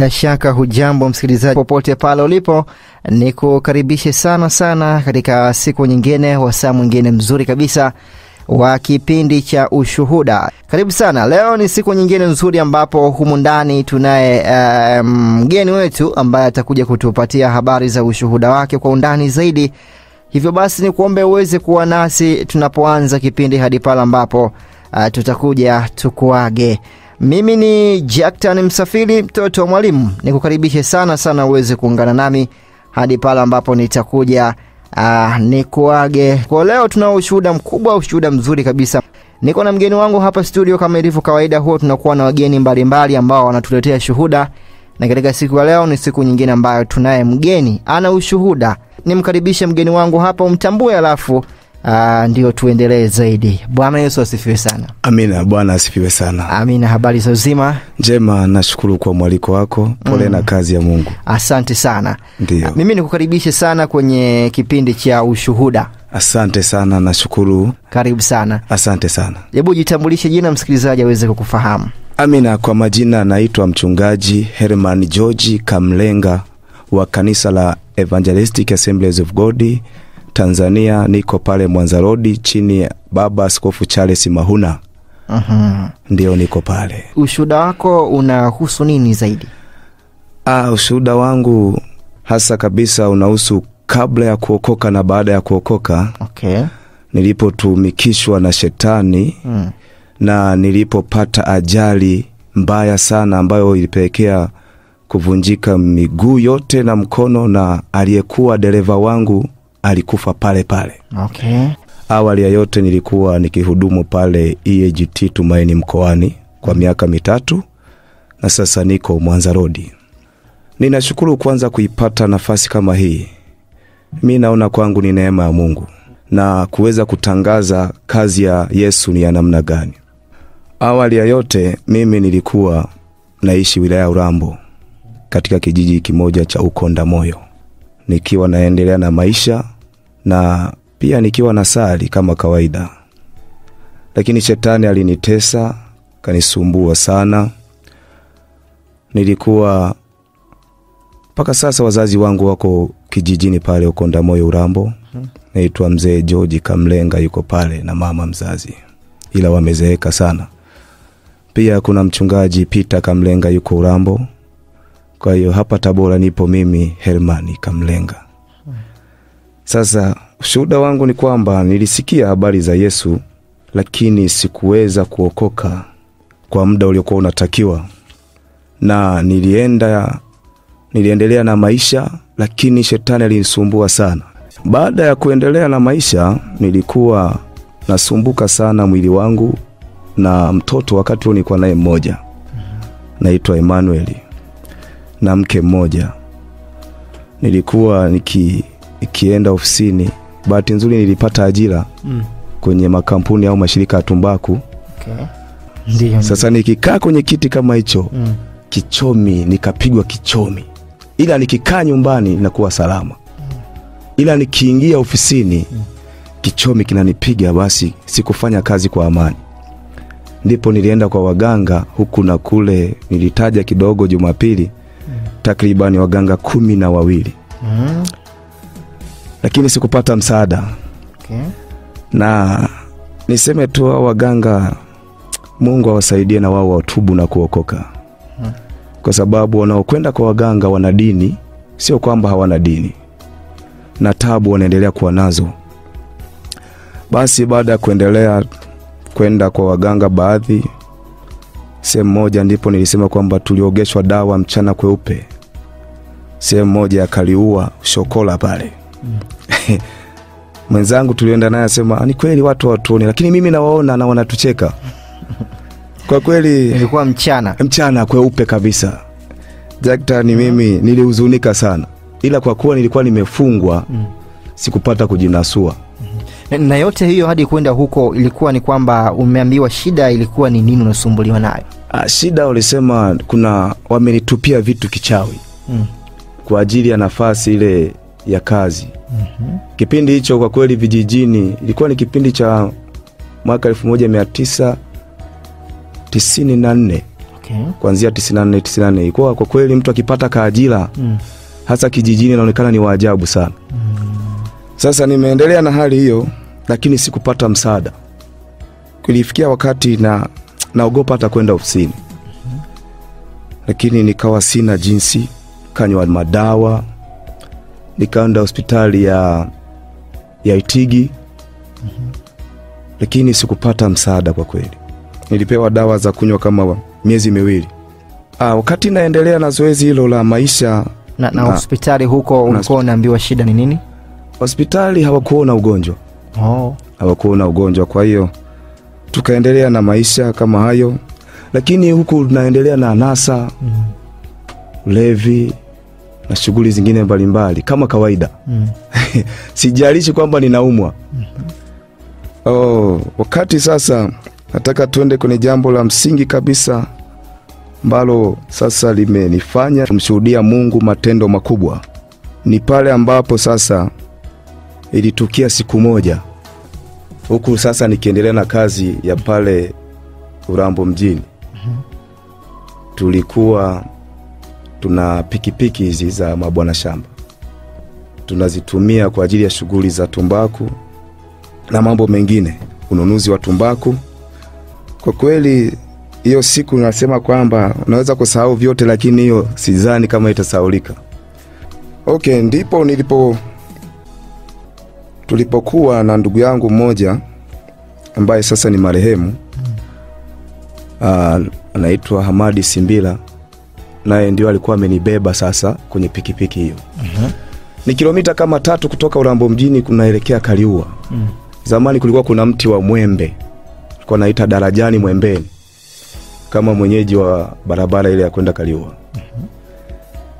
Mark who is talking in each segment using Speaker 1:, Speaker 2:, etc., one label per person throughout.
Speaker 1: Bila shaka hujambo msikilizaji, popote pale ulipo, ni kukaribishe sana sana katika siku nyingine, wasaa mwingine mzuri kabisa wa kipindi cha Ushuhuda. Karibu sana. Leo ni siku nyingine nzuri ambapo humu ndani tunaye mgeni um, wetu ambaye atakuja kutupatia habari za ushuhuda wake kwa undani zaidi. Hivyo basi ni kuombe uweze kuwa nasi tunapoanza kipindi hadi pale ambapo uh, tutakuja tukuage. Mimi ni Jackton Msafiri, mtoto wa mwalimu, nikukaribishe sana sana uweze kuungana nami hadi pale ambapo nitakuja uh, nikuage. Kwa leo tunao ushuhuda mkubwa, ushuhuda mzuri kabisa. Niko na mgeni wangu hapa studio, kama ilivyo kawaida, huwa tunakuwa na wageni mbalimbali ambao wanatuletea shuhuda, na katika siku ya leo ni siku nyingine ambayo tunaye mgeni ana ushuhuda. Nimkaribishe mgeni wangu hapa, umtambue, alafu Uh, ndio tuendelee zaidi. Bwana Yesu asifiwe sana.
Speaker 2: Amina. Bwana asifiwe sana.
Speaker 1: Amina. Habari za uzima?
Speaker 2: Njema, nashukuru kwa mwaliko wako. Pole
Speaker 1: Mm.
Speaker 2: na kazi ya Mungu.
Speaker 1: Asante sana.
Speaker 2: Ndio.
Speaker 1: Mimi nikukaribishe sana kwenye kipindi cha ushuhuda.
Speaker 2: asante sana, nashukuru.
Speaker 1: Karibu sana.
Speaker 2: Asante sana.
Speaker 1: Hebu jitambulishe jina, msikilizaji aweze kukufahamu.
Speaker 2: Amina. Kwa majina naitwa mchungaji Herman George Kamlenga wa kanisa la Evangelistic Assemblies of God Tanzania. Niko pale Mwanza Road chini ya Baba Askofu Charles Mahuna,
Speaker 1: Mhm.
Speaker 2: ndio niko pale.
Speaker 1: Ushuhuda wako unahusu nini zaidi?
Speaker 2: Ah, ushuhuda wangu hasa kabisa unahusu kabla ya kuokoka na baada ya kuokoka,
Speaker 1: Okay.
Speaker 2: nilipotumikishwa na shetani
Speaker 1: Mm.
Speaker 2: na nilipopata ajali mbaya sana ambayo ilipelekea kuvunjika miguu yote na mkono, na aliyekuwa dereva wangu alikufa pale pale.
Speaker 1: Okay.
Speaker 2: Awali ya yote nilikuwa nikihudumu pale EAGT Tumaini mkoani kwa miaka mitatu na sasa niko Mwanza Road. Ninashukuru kwanza kuipata nafasi kama hii. Mi naona kwangu ni neema ya Mungu na kuweza kutangaza kazi ya Yesu ni ya namna gani. Awali ya yote mimi nilikuwa naishi wilaya ya Urambo katika kijiji kimoja cha Ukonda Moyo, nikiwa naendelea na maisha na pia nikiwa na sali kama kawaida, lakini shetani alinitesa kanisumbua sana. Nilikuwa mpaka sasa, wazazi wangu wako kijijini pale Ukonda Moyo Urambo, naitwa mzee George Kamlenga yuko pale na mama mzazi, ila wamezeeka sana. Pia kuna mchungaji Peter Kamlenga yuko Urambo. Kwa hiyo hapa Tabora nipo mimi Hermani Kamlenga. Sasa ushuhuda wangu ni kwamba nilisikia habari za Yesu, lakini sikuweza kuokoka kwa muda uliokuwa unatakiwa, na nilienda niliendelea na maisha, lakini shetani alinisumbua sana. Baada ya kuendelea na maisha, nilikuwa nasumbuka sana mwili wangu na mtoto. Wakati huo nilikuwa naye mmoja, naitwa Emmanuel na mke mmoja. Nilikuwa niki, nikienda ofisini. Bahati nzuri nilipata ajira
Speaker 1: Mm.
Speaker 2: kwenye makampuni au mashirika ya tumbaku.
Speaker 1: Okay.
Speaker 2: Sasa nikikaa kwenye kiti kama hicho
Speaker 1: Mm.
Speaker 2: kichomi, nikapigwa kichomi, ila nikikaa nyumbani nakuwa salama, ila nikiingia ofisini kichomi kinanipiga, basi sikufanya kazi kwa amani. Ndipo nilienda kwa waganga huku na kule, nilitaja kidogo Jumapili, takribani waganga kumi na wawili,
Speaker 1: Mm.
Speaker 2: lakini sikupata msaada.
Speaker 1: Okay.
Speaker 2: na niseme tu a waganga, Mungu awasaidie na wao watubu na kuokoka, kwa sababu wanaokwenda kwa waganga wana dini, sio kwamba hawana dini, na tabu wanaendelea kuwa nazo. Basi baada ya kuendelea kwenda kwa waganga baadhi, sehemu moja ndipo nilisema kwamba tuliogeshwa dawa mchana kweupe, sehemu moja akaliua shokola pale mwenzangu tulienda naye asema ni kweli watu watuoni, lakini mimi nawaona na wanatucheka. Kwa kweli
Speaker 1: Ilikuwa mchana.
Speaker 2: mchana kweupe kabisa. Dakta, ni mimi nilihuzunika sana, ila kwa kuwa nilikuwa nimefungwa mm. sikupata kujinasua.
Speaker 1: Na, na yote hiyo hadi kwenda huko ilikuwa ni kwamba umeambiwa shida ilikuwa ni nini unasumbuliwa nayo?
Speaker 2: Ah, shida walisema kuna wamenitupia vitu kichawi
Speaker 1: Mm.
Speaker 2: kwa ajili ya nafasi ile ya kazi. mm-hmm. Kipindi hicho kwa kweli vijijini ilikuwa ni kipindi cha mwaka 1994
Speaker 1: kwanzia Okay.
Speaker 2: kuanzia 94 94 ilikuwa kwa kweli mtu akipata kaajira
Speaker 1: Mm.
Speaker 2: hasa kijijini inaonekana ni waajabu sana mm. sasa nimeendelea na hali hiyo lakini sikupata msaada. Kulifikia wakati na naogopa hata kwenda ofisini. Lakini nikawa sina jinsi kanywa madawa nikaenda hospitali ya ya itigi. Lakini sikupata msaada kwa kweli. Nilipewa dawa za kunywa kama miezi miwili. Ah, wakati naendelea na zoezi hilo la maisha
Speaker 1: Na, na
Speaker 2: Na-
Speaker 1: hospitali huko ulikuwa unaambiwa shida ni nini?
Speaker 2: hospitali hawakuona ugonjwa
Speaker 1: Oh.
Speaker 2: na ugonjwa kwa hiyo tukaendelea na maisha kama hayo lakini huku tunaendelea na anasa
Speaker 1: Mm.
Speaker 2: ulevi na shughuli zingine mbalimbali kama kawaida
Speaker 1: Mm.
Speaker 2: sijalishi kwamba ninaumwa mm -hmm. oh, wakati sasa nataka tuende kwenye jambo la msingi kabisa ambalo sasa limenifanya kumshuhudia mungu matendo makubwa ni pale ambapo sasa ilitukia siku moja. Huku sasa nikiendelea na kazi ya pale urambo mjini. Tulikuwa tuna pikipiki hizi za mabwana shamba. Tunazitumia kwa ajili ya shughuli za tumbaku na mambo mengine ununuzi wa tumbaku. Kwa kweli hiyo siku nasema kwamba unaweza kusahau vyote lakini hiyo sizani kama itasaulika okay ndipo nilipo tulipokuwa na ndugu yangu mmoja ambaye sasa ni marehemu mm. anaitwa hamadi simbila naye ndio alikuwa amenibeba sasa kwenye pikipiki hiyo. Ni kilomita kama tatu kutoka urambo mjini kunaelekea kaliua.
Speaker 1: Mm.
Speaker 2: zamani kulikuwa kuna mti wa mwembe ulikuwa naita darajani mwembeni kama mwenyeji wa barabara ile ya kwenda kaliua.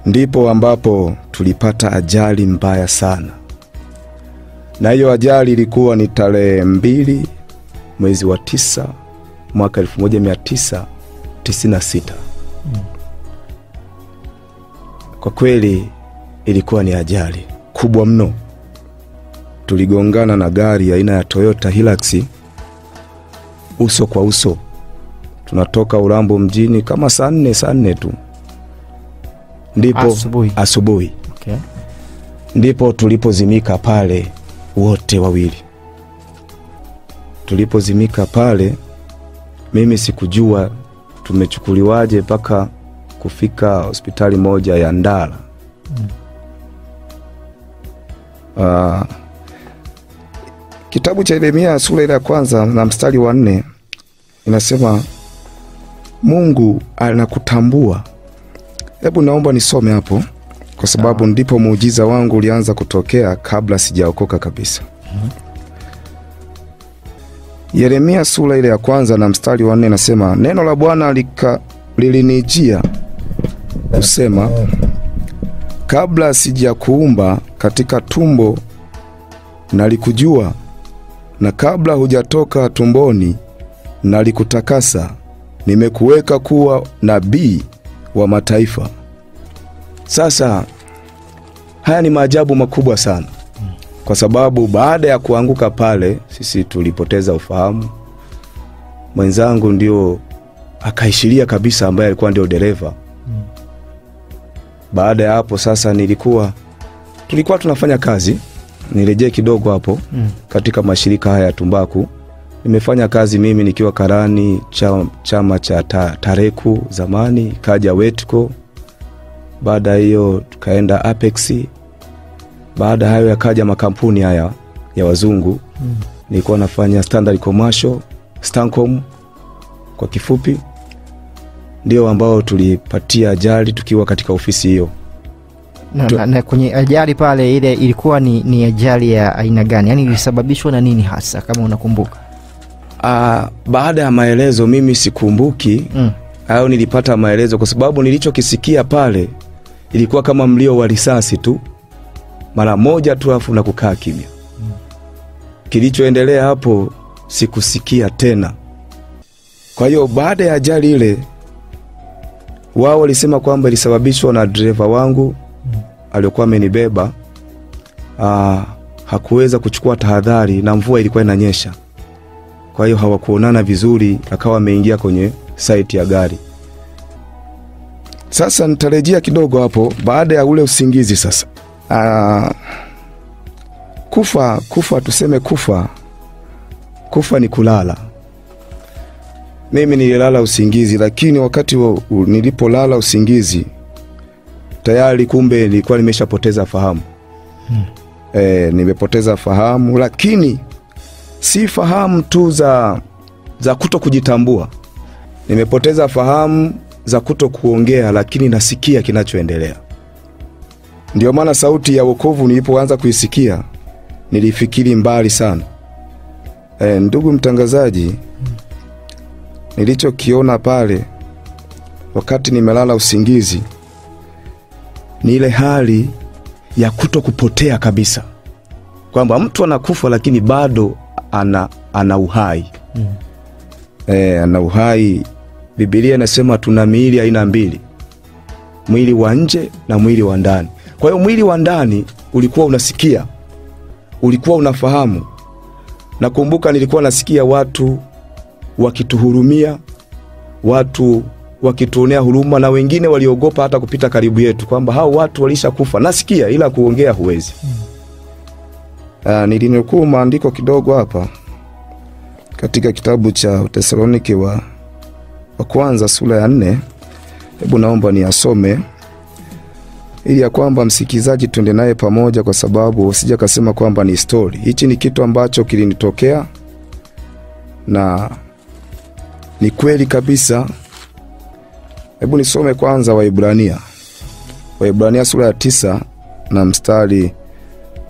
Speaker 2: Ndipo ambapo tulipata ajali mbaya sana na hiyo ajali ilikuwa ni tarehe mbili mwezi wa tisa mwaka 1996 kwa kweli ilikuwa ni ajali kubwa mno. Tuligongana na gari aina ya toyota hilux uso kwa uso. Tunatoka urambo mjini kama saa nne saa nne tu. Ndipo
Speaker 1: Asubuhi.
Speaker 2: asubuhi.
Speaker 1: Okay.
Speaker 2: ndipo tulipozimika pale wote wawili. Tulipozimika pale mimi sikujua tumechukuliwaje mpaka kufika hospitali moja ya ndala. Mm. Uh, kitabu cha yeremia sura ile ya kwanza na mstari wa nne inasema mungu anakutambua. Hebu naomba nisome hapo kwa sababu ndipo muujiza wangu ulianza kutokea kabla sijaokoka kabisa hmm. yeremia sura ile ya kwanza na mstari wa nne nasema neno la bwana lilinijia kusema kabla sijakuumba katika tumbo nalikujua na kabla hujatoka tumboni nalikutakasa nimekuweka kuwa nabii wa mataifa sasa haya ni maajabu makubwa sana. Kwa sababu baada ya kuanguka pale sisi tulipoteza ufahamu. Mwenzangu ndio akaishiria kabisa ambaye alikuwa ndio dereva. Baada ya hapo sasa nilikuwa tulikuwa tunafanya kazi. Nirejee kidogo hapo katika mashirika haya ya tumbaku. Nimefanya kazi mimi nikiwa karani cha, chama cha ta, tareku zamani kaja wetco baada ya hiyo tukaenda apex baada hayo yakaja makampuni haya ya wazungu
Speaker 1: Mm.
Speaker 2: nilikuwa nafanya standard commercial stancom kwa kifupi ndio ambao tulipatia ajali tukiwa katika ofisi hiyo
Speaker 1: Na,
Speaker 2: Tu-
Speaker 1: na, na kwenye ajali pale ile ilikuwa ni, ni ajali ya aina gani? Yaani ilisababishwa na nini hasa kama unakumbuka?
Speaker 2: Aa, baada ya maelezo mimi sikumbuki
Speaker 1: Mm.
Speaker 2: au nilipata maelezo kwa sababu nilichokisikia pale ilikuwa kama mlio wa risasi tu mara moja tu afu na kukaa kimya. Kilichoendelea hapo sikusikia tena. Kwa hiyo baada ya ajali ile wao walisema kwamba ilisababishwa na dereva wangu aliokuwa amenibeba. Aa, hakuweza kuchukua tahadhari na mvua ilikuwa inanyesha. Kwa hiyo hawakuonana vizuri akawa ameingia kwenye saiti ya gari sasa nitarejea kidogo hapo baada ya ule usingizi sasa. Aa, kufa kufa tuseme kufa. Kufa ni kulala. Mimi nililala usingizi lakini wakati wa, nilipolala usingizi tayari kumbe nilikuwa nimeshapoteza fahamu. Hmm. e, nimepoteza fahamu lakini si fahamu tu za za kuto kujitambua. Nimepoteza fahamu za kuto kuongea lakini nasikia kinachoendelea. Ndio maana sauti ya wokovu nilipoanza kuisikia nilifikiri mbali sana. E, ndugu mtangazaji nilichokiona pale wakati nimelala usingizi ni ile hali ya kuto kupotea kabisa. Kwamba mtu anakufa lakini bado ana, ana uhai. Mm. e, ana uhai bibilia inasema tuna miili aina mbili mwili wa nje na mwili wa ndani. Kwa hiyo mwili wa ndani ulikuwa unasikia ulikuwa unafahamu. Nakumbuka nilikuwa nasikia watu wakituhurumia watu wakituonea huruma na wengine waliogopa hata kupita karibu yetu kwamba hao watu walishakufa. Nasikia ila kuongea huwezi. Uh, nilinukuu maandiko kidogo hapa katika kitabu cha tesaloniki wa, wa kwanza sura ya nne. Hebu naomba niyasome ili ya kwamba msikilizaji tuende naye pamoja kwa sababu sija kasema kwamba ni stori hichi ni kitu ambacho kilinitokea na ni kweli kabisa. Hebu nisome kwanza waibrania waibrania sura ya tisa na mstari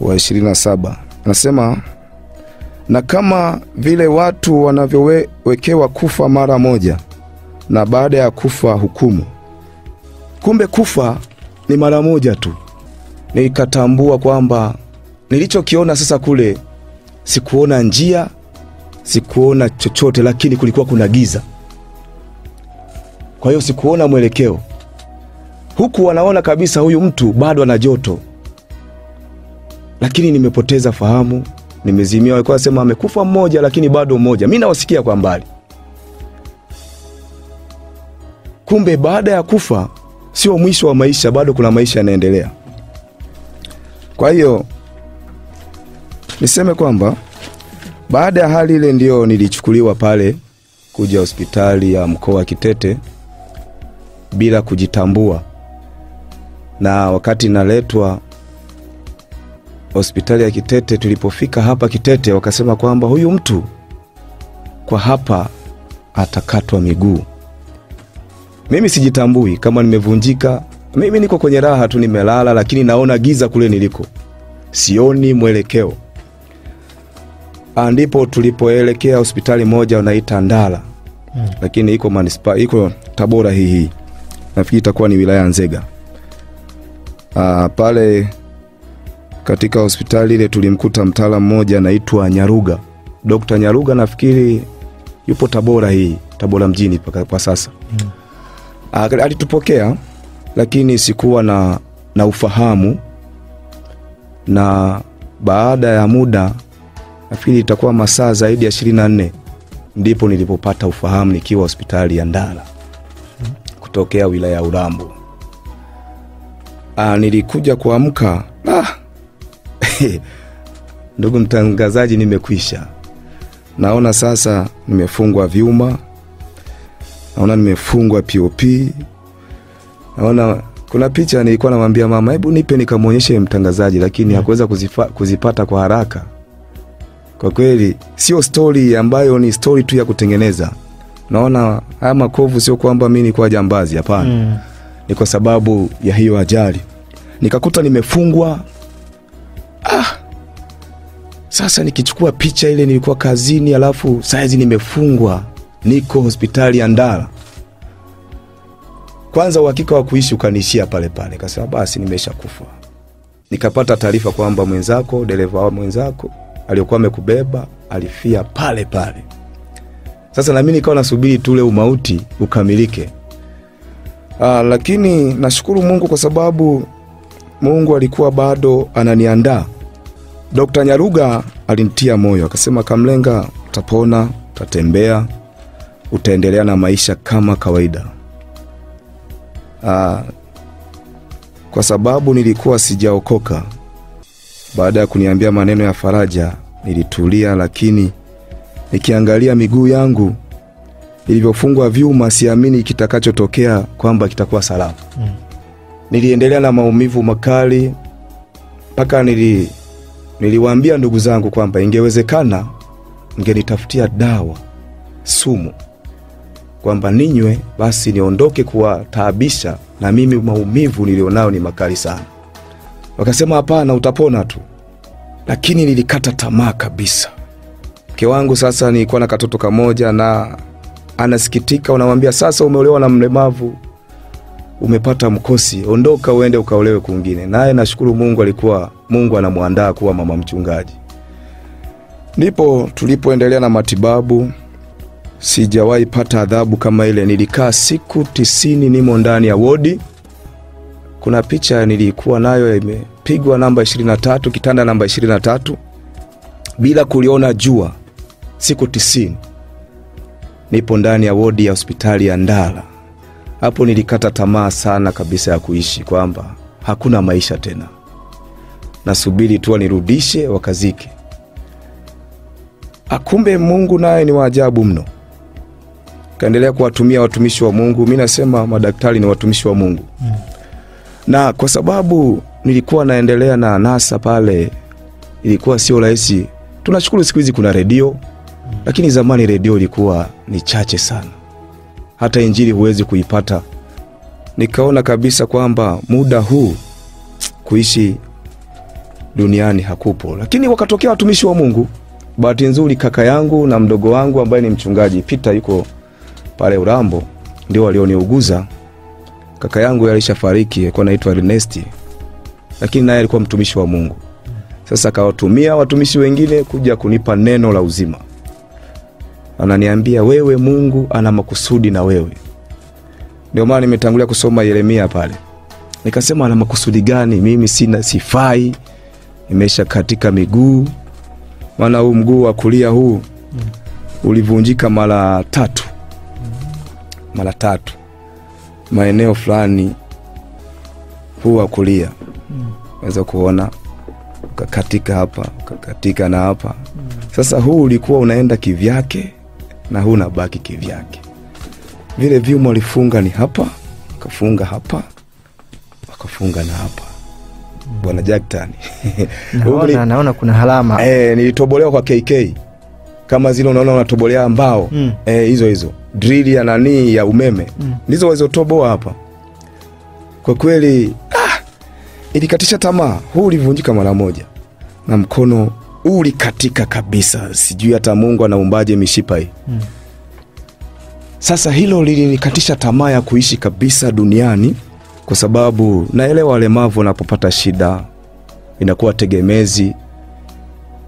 Speaker 2: wa 27 anasema na kama vile watu wanavyowekewa kufa mara moja na baada ya kufa hukumu. Kumbe kufa ni mara moja tu. Nikatambua kwamba nilichokiona sasa kule sikuona njia sikuona chochote lakini kulikuwa kuna giza. Kwa hiyo sikuona mwelekeo. Huku wanaona kabisa huyu mtu bado ana joto. Lakini nimepoteza fahamu nimezimia. Walikuwa nasema amekufa mmoja lakini bado mmoja. Mi nawasikia kwa mbali kumbe baada ya kufa sio mwisho wa maisha bado kuna maisha yanaendelea. Kwa hiyo niseme kwamba baada ya hali ile ndio nilichukuliwa pale kuja hospitali ya mkoa wa kitete bila kujitambua. Na wakati naletwa hospitali ya kitete tulipofika hapa kitete wakasema kwamba huyu mtu kwa hapa atakatwa miguu mimi sijitambui kama nimevunjika. Mimi niko kwenye raha tu nimelala lakini naona giza kule niliko. Sioni mwelekeo. Ndipo tulipoelekea hospitali moja wanaita ndala. Hmm. lakini iko manispa iko tabora hii hii. Nafikiri itakuwa ni wilaya nzega. Aa, pale katika hospitali ile tulimkuta mtaala mmoja anaitwa nyaruga. Dokta nyaruga nafikiri yupo tabora hii tabora mjini kwa sasa. Hmm. Aa, alitupokea lakini sikuwa na, na ufahamu na baada ya muda nafikiri itakuwa masaa zaidi ya ishirini na nne ndipo nilipopata ufahamu nikiwa hospitali ya ndala kutokea wilaya ya urambo Aa, nilikuja kuamka ah. ndugu mtangazaji nimekwisha naona sasa nimefungwa vyuma naona nimefungwa pop naona kuna picha nilikuwa namwambia mama hebu nipe nikamwonyeshe mtangazaji lakini hakuweza kuzipata kwa haraka. Kwa kweli sio stori ambayo ni stori tu ya kutengeneza. Naona haya makovu sio kwamba mi nikuwa jambazi hapana. Mm. ni kwa sababu ya hiyo ajali. Nikakuta nimefungwa. Ah. sasa nikichukua picha ile nilikuwa kazini alafu saizi nimefungwa niko hospitali ya Ndala. kwanza uhakika wa kuishi ukaniishia pale pale. Kasema basi nimesha kufa. Nikapata taarifa kwamba mwenzako dereva wa mwenzako aliyokuwa amekubeba alifia pale pale. Sasa nami nikawa nasubiri tule umauti ukamilike. Aa, lakini nashukuru mungu kwa sababu mungu alikuwa bado ananiandaa. Dr nyaruga alinitia moyo akasema kamlenga utapona utatembea utaendelea na maisha kama kawaida Aa, kwa sababu nilikuwa sijaokoka. Baada ya kuniambia maneno ya faraja, nilitulia, lakini nikiangalia miguu yangu ilivyofungwa vyuma, siamini kitakachotokea kwamba kitakuwa salama.
Speaker 1: Mm.
Speaker 2: Niliendelea na maumivu makali mpaka nili, niliwaambia ndugu zangu kwamba ingewezekana mngenitafutia dawa sumu kwamba ninywe basi niondoke kuwataabisha, na mimi maumivu nilionayo ni makali sana. Wakasema hapana, utapona tu, lakini nilikata tamaa kabisa. Mke wangu sasa, nilikuwa na katoto kamoja na anasikitika, unamwambia sasa, umeolewa na mlemavu, umepata mkosi, ondoka uende ukaolewe kwingine. Naye nashukuru Mungu, alikuwa Mungu anamwandaa kuwa mama mchungaji. Ndipo tulipoendelea na matibabu sijawahi pata adhabu kama ile. Nilikaa siku tisini nimo ndani ya wodi. Kuna picha nilikuwa nayo imepigwa namba 23, kitanda namba 23, bila kuliona jua, siku tisini nipo ndani ya wodi ya hospitali ya Ndala. Hapo nilikata tamaa sana kabisa ya kuishi, kwamba hakuna maisha tena, nasubiri tu wanirudishe wakazike. Akumbe Mungu naye ni waajabu mno kaendelea kuwatumia watumishi wa Mungu. Mi nasema madaktari ni watumishi wa Mungu na kwa sababu nilikuwa naendelea na nasa pale, ilikuwa sio rahisi. Tunashukuru siku hizi kuna redio, lakini zamani redio ilikuwa ni chache sana, hata injili huwezi kuipata. Nikaona kabisa kwamba muda huu kuishi duniani hakupo, lakini wakatokea watumishi wa Mungu. Bahati nzuri kaka yangu na mdogo wangu ambaye ni mchungaji Pita yuko pale Urambo, ndio walioniuguza. Kaka yangu alishafariki, alikuwa anaitwa Ernesti, lakini naye alikuwa mtumishi wa Mungu. Sasa akawatumia watumishi wengine kuja kunipa neno la uzima, ananiambia wewe, Mungu ana makusudi na wewe. Ndio maana nimetangulia kusoma Yeremia pale, nikasema ana makusudi gani? Mimi sina, sifai, nimesha katika miguu, maana huu mguu wa kulia huu ulivunjika mara tatu mara tatu maeneo fulani huu wa kulia unaweza mm. kuona ukakatika hapa ukakatika na hapa mm. sasa huu ulikuwa unaenda kivyake na huu unabaki kivyake vile vyuma walifunga ni hapa wakafunga hapa wakafunga na hapa mm. bwana jaktani
Speaker 1: Naona, naona kuna halama
Speaker 2: e, nilitobolewa kwa KK kama zile unaona unatobolea mbao
Speaker 1: Mm.
Speaker 2: e, hizo hizo drili ya nani ya umeme
Speaker 1: Mm.
Speaker 2: ndizo walizotoboa hapa. Kwa kweli ah, ilikatisha tamaa. Huu ulivunjika mara moja na mkono ulikatika kabisa, sijui hata Mungu anaumbaje mishipa hii.
Speaker 1: Mm.
Speaker 2: Sasa hilo lilinikatisha tamaa ya kuishi kabisa duniani, kwa sababu naelewa walemavu wanapopata shida inakuwa tegemezi,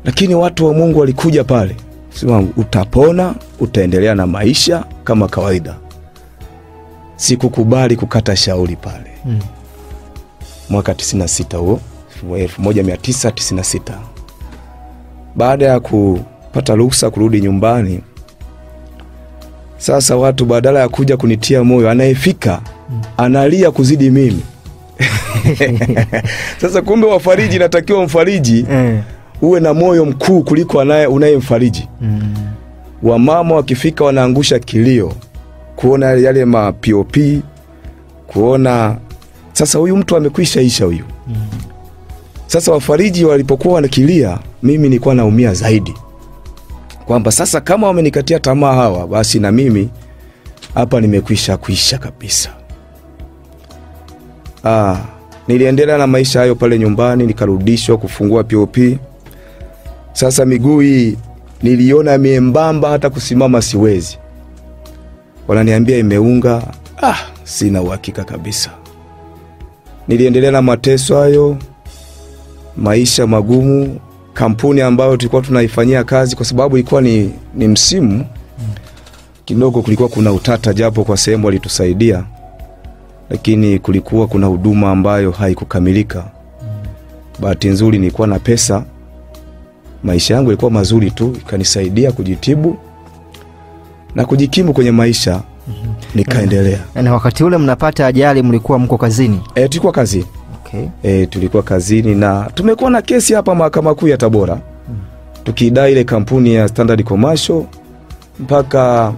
Speaker 2: lakini watu wa Mungu walikuja pale sema, utapona, utaendelea na maisha kama kawaida. Sikukubali kukata shauri pale
Speaker 1: Mm.
Speaker 2: mwaka 96 huo 1996 baada ya kupata ruhusa kurudi nyumbani sasa watu badala ya kuja kunitia moyo anayefika analia kuzidi mimi sasa kumbe wafariji natakiwa mfariji
Speaker 1: Eh.
Speaker 2: Uwe na moyo mkuu kuliko anaye unayemfariji.
Speaker 1: Mm.
Speaker 2: wamama wakifika wanaangusha kilio kuona yale- yale ma pop kuona sasa huyu mtu amekwisha isha huyu.
Speaker 1: Mm.
Speaker 2: sasa wafariji walipokuwa wanakilia mimi nilikuwa naumia zaidi. Kwamba sasa kama wamenikatia tamaa hawa basi na mimi hapa nimekwisha kuisha kabisa. Ah, niliendelea na maisha hayo pale nyumbani nikarudishwa kufungua pop sasa miguu hii niliona miembamba hata kusimama siwezi. Wananiambia imeunga. Ah, sina uhakika kabisa. Niliendelea na mateso hayo maisha magumu kampuni ambayo tulikuwa tunaifanyia kazi kwa sababu ilikuwa ni, ni msimu. Kidogo kulikuwa kuna utata japo kwa sehemu walitusaidia lakini kulikuwa kuna huduma ambayo haikukamilika. Bahati nzuri nilikuwa na pesa maisha yangu yalikuwa mazuri tu ikanisaidia kujitibu na kujikimu kwenye maisha nikaendelea.
Speaker 1: Na na wakati ule mnapata ajali, mlikuwa mko kazini?
Speaker 2: e, tulikuwa kazini.
Speaker 1: Okay.
Speaker 2: e, tulikuwa kazini na tumekuwa na kesi hapa mahakama kuu ya Tabora. Tukidai ile kampuni ya Standard Commercial mpaka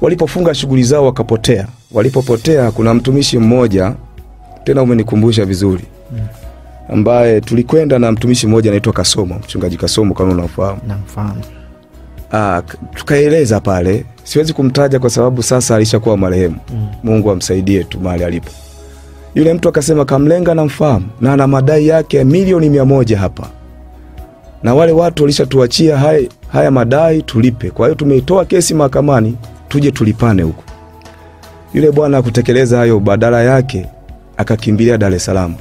Speaker 2: walipofunga shughuli zao wakapotea. Walipopotea, kuna mtumishi mmoja tena, umenikumbusha vizuri, ambaye tulikwenda na mtumishi mmoja anaitwa Kasomo, mchungaji Kasomo, kama unafahamu.
Speaker 1: Namfahamu.
Speaker 2: Ah, tukaeleza pale, siwezi kumtaja kwa sababu sasa alishakuwa marehemu. mm. Mungu amsaidie tu mahali alipo. Yule mtu akasema Kamlenga namfahamu na ana madai yake ya milioni mia moja hapa, na wale watu walishatuachia haya, haya madai tulipe. Kwa hiyo tumeitoa kesi mahakamani, tuje tulipane huko. Yule bwana akutekeleza hayo, badala yake akakimbilia Dar es Salaam.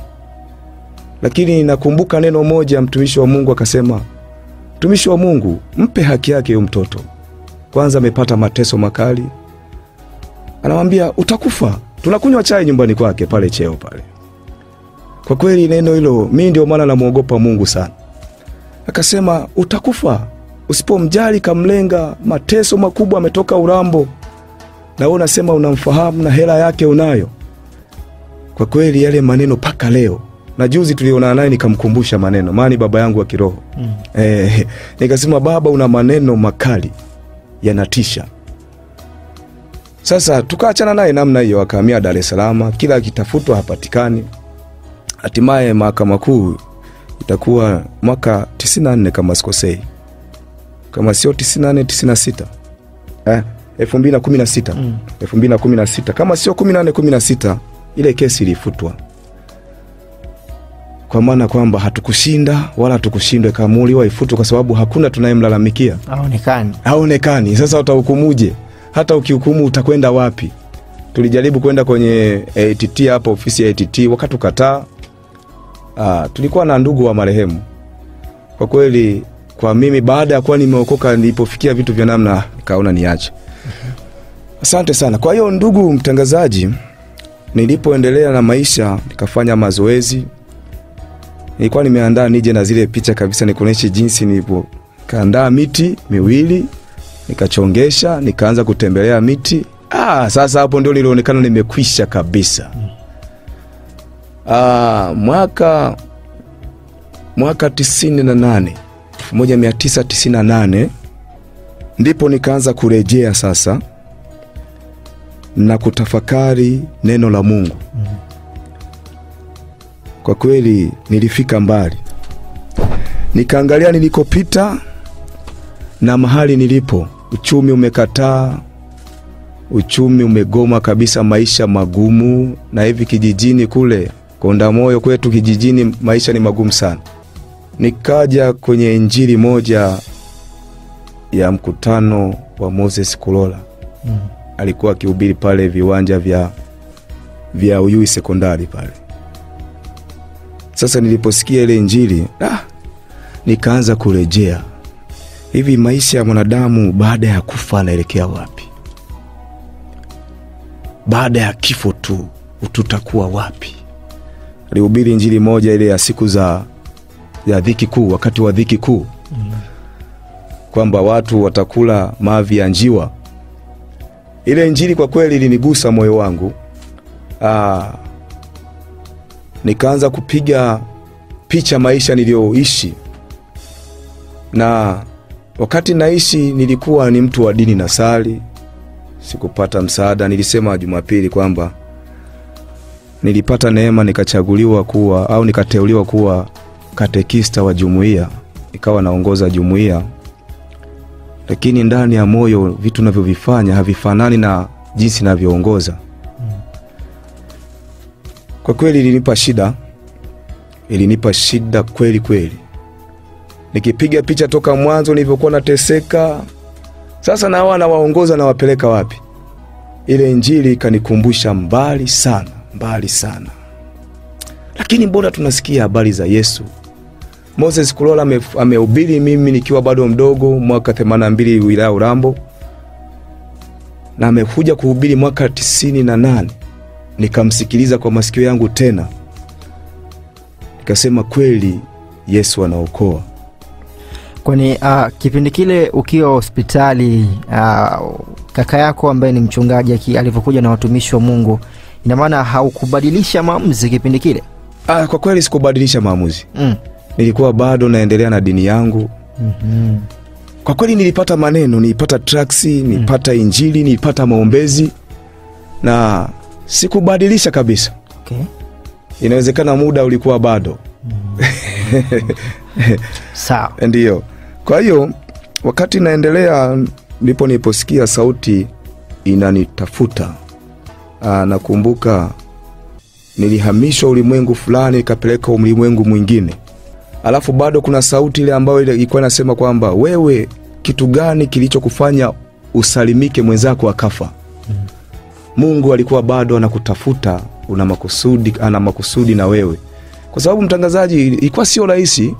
Speaker 2: Lakini nakumbuka neno moja, mtumishi wa Mungu akasema mtumishi wa Mungu, mpe haki yake huyo mtoto. Kwanza amepata mateso makali, anamwambia utakufa. Tunakunywa chai nyumbani kwake pale cheo pale. Kwa kweli neno hilo, mi ndio maana namwogopa Mungu sana. Akasema utakufa usipomjali Kamlenga, mateso makubwa, ametoka Urambo na wewe unasema unamfahamu na hela yake unayo. Kwa kweli yale maneno mpaka leo na juzi tulionana naye nikamkumbusha maneno, maana baba yangu wa kiroho
Speaker 1: Mm.
Speaker 2: Eh, nikasema baba, una maneno makali yanatisha. Sasa tukaachana naye namna hiyo, akahamia Dar es Salaam, kila akitafutwa hapatikani. Hatimaye mahakama kuu itakuwa mwaka 94 kama sikosei, kama sio 98 96 eh, 2016
Speaker 1: Mm.
Speaker 2: 2016 kama sio 18 16 ile kesi ilifutwa kwa maana kwamba hatukushinda wala hatukushindwa, ikaamuliwa ifutwe kwa sababu hakuna tunayemlalamikia,
Speaker 1: Haonekani,
Speaker 2: haonekani. Sasa utahukumuje? Hata ukihukumu utakwenda wapi? Tulijaribu kwenda kwenye ATT hapa, ofisi ya ATT, wakatukataa. Ah, tulikuwa na ndugu wa marehemu. Kwa kweli, kwa mimi baada ya kuwa nimeokoka, nilipofikia vitu vya namna, nikaona niache. Asante sana. Kwa hiyo ndugu mtangazaji, nilipoendelea na maisha, nikafanya mazoezi nilikuwa nimeandaa nije na zile picha kabisa nikuoneshe jinsi nilivyo kaandaa miti miwili nikachongesha nikaanza kutembelea miti. Ah, sasa hapo ndio nilionekana nimekwisha kabisa. Ah, mwaka mwaka tisini na nane elfu moja mia tisa tisini na nane ndipo nikaanza kurejea sasa na kutafakari neno la Mungu kwa kweli nilifika mbali, nikaangalia nilikopita na mahali nilipo. Uchumi umekataa, uchumi umegoma kabisa, maisha magumu. Na hivi kijijini kule Kondamoyo kwetu kijijini, maisha ni magumu sana. Nikaja kwenye injili moja ya mkutano wa Moses Kulola,
Speaker 1: Mm.
Speaker 2: alikuwa akihubiri pale viwanja vya, vya Uyui sekondari pale sasa niliposikia ile injili ah, nikaanza kurejea hivi, maisha ya mwanadamu baada ya kufa anaelekea wapi? Baada ya kifo tu tutakuwa wapi? Alihubiri injili moja ile ya siku za ya dhiki kuu, wakati wa dhiki kuu kwamba watu watakula mavi ya njiwa. Ile injili kwa kweli ilinigusa moyo wangu ah, nikaanza kupiga picha maisha niliyoishi, na wakati naishi nilikuwa ni mtu wa dini na sali, sikupata msaada. Nilisema Jumapili kwamba nilipata neema nikachaguliwa kuwa au nikateuliwa kuwa katekista wa jumuiya, nikawa naongoza jumuiya, lakini ndani ya moyo vitu navyovifanya havifanani na jinsi navyoongoza. Kwa kweli ilinipa shida, ilinipa shida kweli kweli, nikipiga picha toka mwanzo nilivyokuwa nateseka. Sasa na nawaongoza, nawapeleka wapi? Ile injili ikanikumbusha mbali sana, mbali sana. Lakini mbona tunasikia habari za Yesu? Moses Kulola ame- amehubiri mimi nikiwa bado mdogo, mwaka 82 wilaya Urambo, na amekuja kuhubiri mwaka tisini na nane nikamsikiliza kwa masikio yangu tena, nikasema kweli Yesu anaokoa.
Speaker 1: Kwani uh, kipindi kile ukiwa hospitali uh, kaka yako ambaye ni mchungaji alivyokuja na watumishi wa mungu ina maana haukubadilisha maamuzi kipindi kile
Speaker 2: ah, kwa kweli sikubadilisha maamuzi
Speaker 1: mm.
Speaker 2: nilikuwa bado naendelea na dini yangu
Speaker 1: mm-hmm.
Speaker 2: kwa kweli nilipata maneno nilipata traksi nilipata injili nilipata maombezi na sikubadilisha kabisa.
Speaker 1: Okay.
Speaker 2: inawezekana muda ulikuwa bado.
Speaker 1: Ndio.
Speaker 2: Ndiyo kwa hiyo wakati naendelea ndipo niliposikia sauti inanitafuta. Aa, nakumbuka nilihamishwa ulimwengu fulani ikapeleka ulimwengu mwingine. Alafu bado kuna sauti ile ambayo ilikuwa inasema kwamba wewe kitu gani kilichokufanya usalimike mwenzako akafa mungu alikuwa bado anakutafuta una makusudi ana makusudi na wewe. Kwa sababu mtangazaji ilikuwa sio rahisi.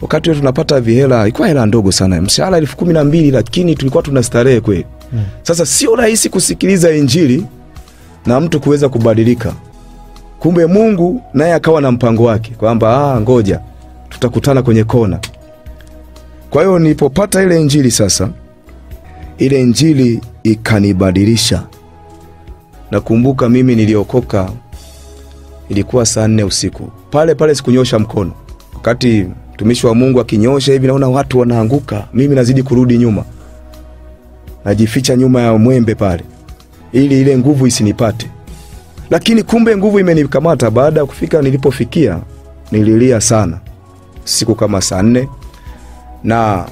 Speaker 2: Wakati tunapata vihela ilikuwa hela ndogo sana. Mshahara elfu kumi na mbili lakini tulikuwa tuna starehe kweli.
Speaker 1: Mm.
Speaker 2: sasa sio rahisi kusikiliza injili na mtu kuweza kubadilika. Kumbe mungu naye akawa na mpango wake kwamba ah, ngoja tutakutana kwenye kona. Kwa hiyo nilipopata ile injili sasa ile injili ikanibadilisha nakumbuka mimi niliokoka ilikuwa saa nne usiku. Pale pale sikunyosha mkono. Wakati mtumishi wa mungu akinyosha hivi naona watu wanaanguka mimi nazidi kurudi nyuma. Najificha nyuma ya mwembe pale ili ile nguvu isinipate. Lakini kumbe nguvu imenikamata. Baada ya kufika nilipofikia nililia sana. Siku kama saa nne. Na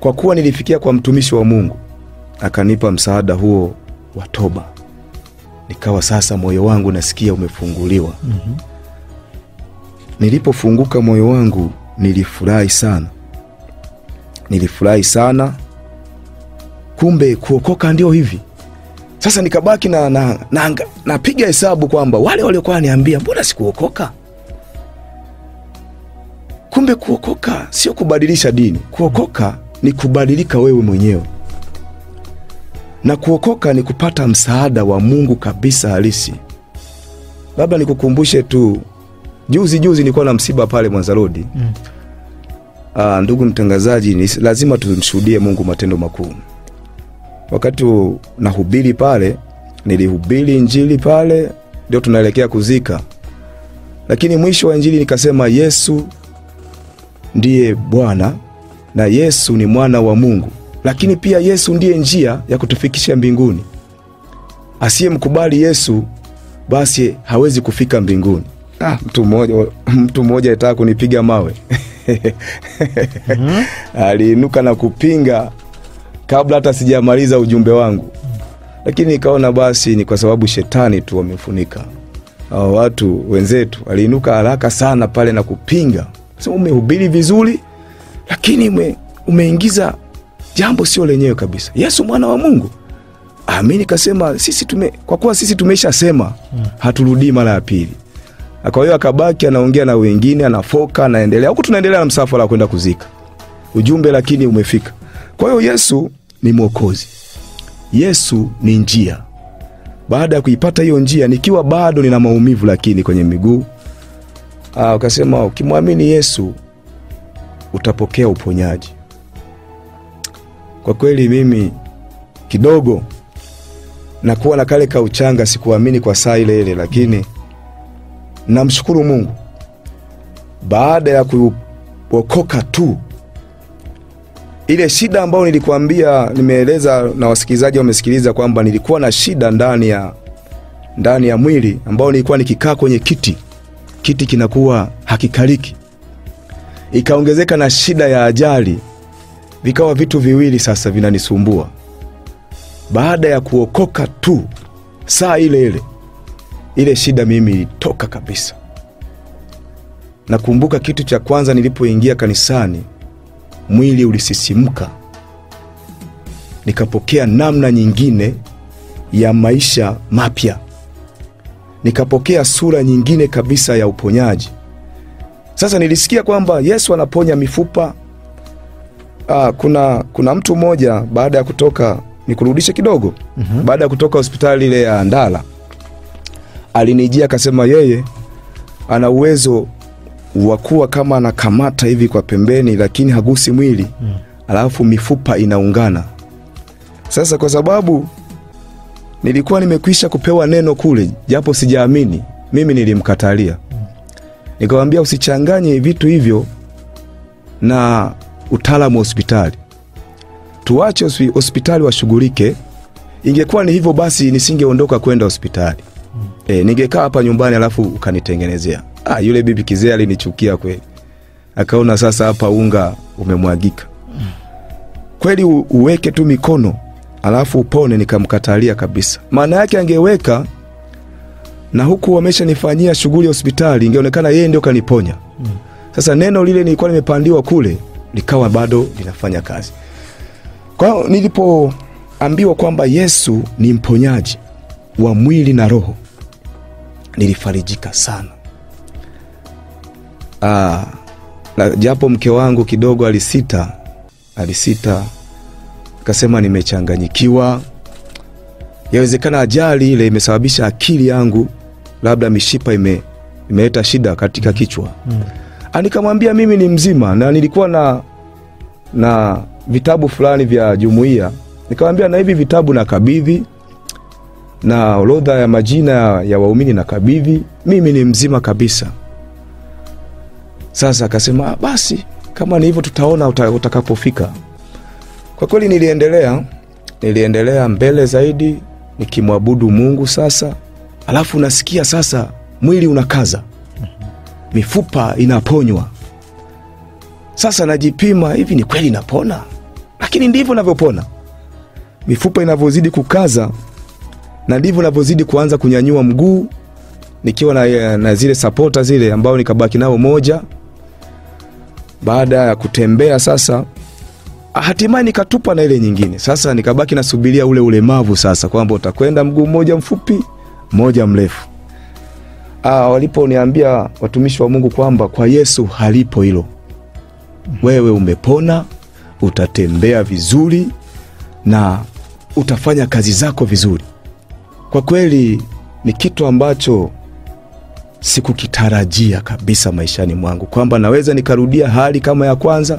Speaker 2: kwa kuwa nilifikia kwa mtumishi wa mungu akanipa msaada huo wa toba. Nikawa sasa moyo wangu nasikia umefunguliwa.
Speaker 1: Mm-hmm.
Speaker 2: nilipofunguka moyo wangu nilifurahi sana. Nilifurahi sana. Kumbe kuokoka ndio hivi. Sasa nikabaki na napiga na, na, na hesabu kwamba wale waliokuwa waniambia mbona sikuokoka? Kumbe kuokoka sio kubadilisha dini. Kuokoka ni kubadilika wewe mwenyewe na kuokoka ni kupata msaada wa mungu kabisa halisi. Labda nikukumbushe tu juzi juzi nilikuwa na msiba pale mwanzarodi.
Speaker 1: Mm.
Speaker 2: Aa, ndugu mtangazaji ni lazima tumshuhudie mungu matendo makuu. Wakati nahubiri pale nilihubiri injili pale ndio tunaelekea kuzika. Lakini mwisho wa injili nikasema yesu ndiye bwana na yesu ni mwana wa mungu lakini pia yesu ndiye njia ya kutufikisha mbinguni. Asiyemkubali yesu basi hawezi kufika mbinguni. Ah, mtu mmoja mtu mmoja alitaka kunipiga mawe.
Speaker 1: Mm-hmm.
Speaker 2: aliinuka na kupinga kabla hata sijamaliza ujumbe wangu. Lakini nikaona basi ni kwa sababu shetani tu wamefunika. Hao watu wenzetu aliinuka haraka sana pale na kupinga. Sema umehubiri vizuri lakini ume, umeingiza jambo sio lenyewe kabisa. Yesu mwana wa mungu. Amini mi nikasema sisi tume, kwa kuwa sisi tumeshasema haturudii mara ya pili. Kwa hiyo akabaki anaongea na wengine anafoka anaendelea. Huku tunaendelea na msafara wa kwenda kuzika. Ujumbe lakini umefika. Kwa hiyo yesu ni mwokozi. Yesu ni njia. Baada ya kuipata hiyo njia nikiwa bado nina maumivu lakini kwenye miguu akasema ukasema ukimwamini yesu utapokea uponyaji kwa kweli mimi kidogo nakuwa na kale ka uchanga sikuamini kwa saa ile ile lakini namshukuru mungu. Baada ya kuokoka tu ile shida ambayo nilikwambia, nimeeleza na wasikilizaji wamesikiliza kwamba nilikuwa na shida ndani ya ndani ya mwili ambao nilikuwa nikikaa kwenye kiti. Kiti kinakuwa hakikaliki. Ikaongezeka na shida ya ajali vikawa vitu viwili sasa vinanisumbua. Baada ya kuokoka tu saa ile ile ile shida mimi ilitoka kabisa. Nakumbuka kitu cha kwanza nilipoingia kanisani mwili ulisisimka. Nikapokea namna nyingine ya maisha mapya. Nikapokea sura nyingine kabisa ya uponyaji. Sasa nilisikia kwamba yesu anaponya mifupa ah, kuna kuna mtu mmoja baada ya kutoka nikurudishe kidogo.
Speaker 1: Mm -hmm.
Speaker 2: baada ya kutoka hospitali ile ya ndala alinijia akasema yeye ana uwezo wa kuwa kama anakamata hivi kwa pembeni lakini hagusi mwili.
Speaker 1: Mm.
Speaker 2: alafu mifupa inaungana. Sasa kwa sababu nilikuwa nimekwisha kupewa neno kule, japo sijaamini, mimi nilimkatalia, nikamwambia usichanganye vitu hivyo na utaalamu wa hospitali, tuache hospi- hospitali washughulike. Ingekuwa ni hivyo basi nisingeondoka kwenda hospitali e, ningekaa hapa nyumbani alafu ukanitengenezea. Ah, yule bibi kizee alinichukia kweli, akaona sasa hapa unga umemwagika kweli, uweke tu mikono alafu upone. Nikamkatalia kabisa, maana yake angeweka na huku wameshanifanyia shughuli ya hospitali, ingeonekana yeye ndio kaniponya. Sasa neno lile nilikuwa nimepandiwa kule likawa bado linafanya kazi. Kwa nilipoambiwa kwamba Yesu ni mponyaji wa mwili na roho, nilifarijika sana. Aa, na japo mke wangu kidogo alisita, alisita akasema nimechanganyikiwa, yawezekana ajali ile imesababisha akili yangu, labda mishipa ime, imeleta shida katika kichwa Ah, nikamwambia mimi ni mzima na nilikuwa na na vitabu fulani vya jumuiya. Nikamwambia na hivi vitabu na kabidhi na orodha ya majina ya waumini na kabidhi mimi ni mzima kabisa. Sasa akasema "Ah, basi kama ni hivyo tutaona utakapofika. Kwa kweli niliendelea niliendelea mbele zaidi nikimwabudu mungu sasa. Alafu nasikia sasa mwili unakaza mifupa inaponywa. Sasa najipima, hivi ni kweli napona? Lakini ndivyo navyopona. Mifupa inavyozidi kukaza na ndivyo navyozidi kuanza kunyanyua mguu nikiwa na, na zile sapota zile ambao nikabaki nao moja. Baada ya kutembea sasa, hatimaye nikatupa na ile nyingine. Sasa nikabaki nasubiria ule ulemavu sasa, kwamba utakwenda mguu mmoja mfupi, mmoja mrefu. Ah, waliponiambia watumishi wa Mungu kwamba kwa Yesu halipo hilo, wewe umepona, utatembea vizuri na utafanya kazi zako vizuri. Kwa kweli ni kitu ambacho sikukitarajia kabisa maishani mwangu, kwamba naweza nikarudia hali kama ya kwanza,